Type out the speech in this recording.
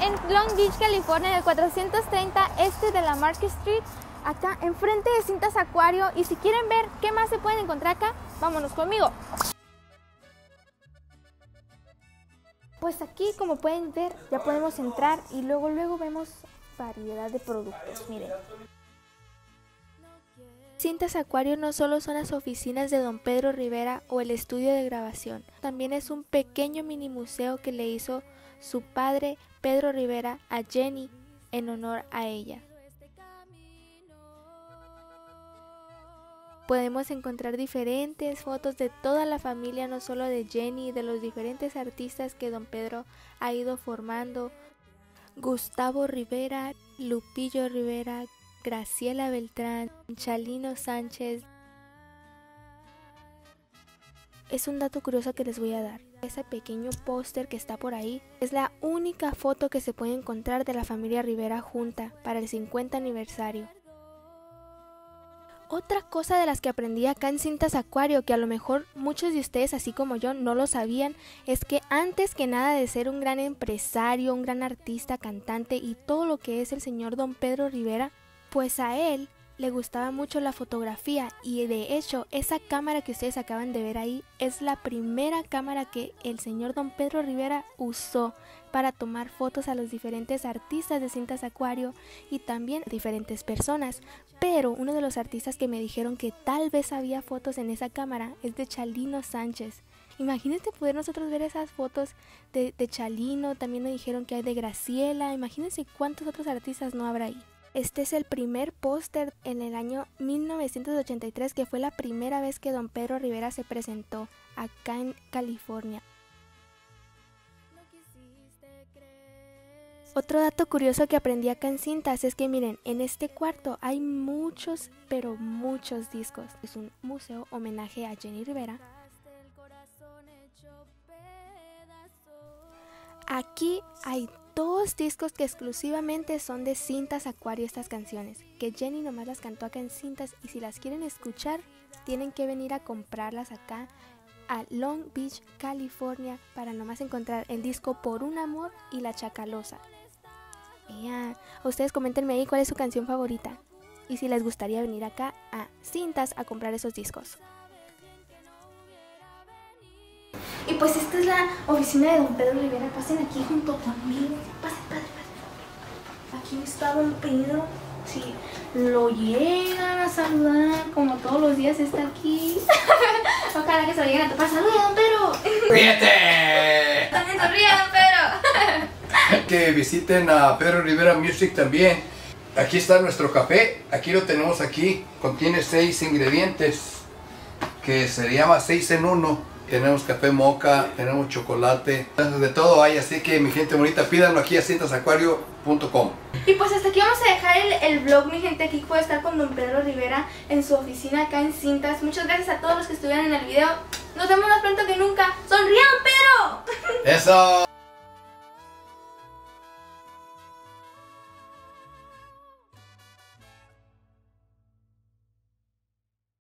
en Long Beach, California, en el 430 este de la Market Street, acá enfrente de Cintas Acuario. Y si quieren ver qué más se pueden encontrar acá, vámonos conmigo. Pues aquí, como pueden ver, ya podemos entrar y luego luego vemos variedad de productos. Miren. Cintas Acuario no solo son las oficinas de don Pedro Rivera o el estudio de grabación, también es un pequeño mini museo que le hizo su padre Pedro Rivera a Jenny en honor a ella. Podemos encontrar diferentes fotos de toda la familia, no solo de Jenny, de los diferentes artistas que don Pedro ha ido formando. Gustavo Rivera, Lupillo Rivera, Graciela Beltrán, Chalino Sánchez. Es un dato curioso que les voy a dar. Ese pequeño póster que está por ahí es la única foto que se puede encontrar de la familia Rivera junta para el 50 aniversario. Otra cosa de las que aprendí acá en Cintas Acuario, que a lo mejor muchos de ustedes, así como yo, no lo sabían, es que antes que nada de ser un gran empresario, un gran artista, cantante y todo lo que es el señor don Pedro Rivera, pues a él le gustaba mucho la fotografía y de hecho esa cámara que ustedes acaban de ver ahí es la primera cámara que el señor don Pedro Rivera usó para tomar fotos a los diferentes artistas de cintas acuario y también a diferentes personas. Pero uno de los artistas que me dijeron que tal vez había fotos en esa cámara es de Chalino Sánchez. Imagínense poder nosotros ver esas fotos de, de Chalino, también me dijeron que hay de Graciela, imagínense cuántos otros artistas no habrá ahí. Este es el primer póster en el año 1983 que fue la primera vez que don Pedro Rivera se presentó acá en California. Otro dato curioso que aprendí acá en cintas es que miren, en este cuarto hay muchos, pero muchos discos. Es un museo homenaje a Jenny Rivera. Aquí hay dos discos que exclusivamente son de cintas Acuario estas canciones, que Jenny nomás las cantó acá en cintas y si las quieren escuchar tienen que venir a comprarlas acá a Long Beach, California para nomás encontrar el disco Por un Amor y La Chacalosa. Yeah. Ustedes comentenme ahí cuál es su canción favorita y si les gustaría venir acá a cintas a comprar esos discos. Y pues esta es la oficina de don Pedro Rivera. Pasen aquí junto conmigo. Pasen, pasen, pasen. Aquí está don Pedro. Si lo llegan a saludar, como todos los días está aquí. Ojalá que se lo lleguen a topar. ¡Saluda, don Pedro! ¡Ríete! También sonríe, don Pedro. que visiten a Pedro Rivera Music también. Aquí está nuestro café. Aquí lo tenemos aquí. Contiene seis ingredientes. Que se llama 6 en 1 tenemos café moca, tenemos chocolate, de todo hay, así que mi gente bonita, pídanlo aquí a cintasacuario.com. Y pues hasta aquí vamos a dejar el, el vlog, mi gente, aquí puede estar con don Pedro Rivera en su oficina acá en Cintas. Muchas gracias a todos los que estuvieron en el video. Nos vemos más pronto que nunca. ¡Sonrían, Pedro! ¡Eso!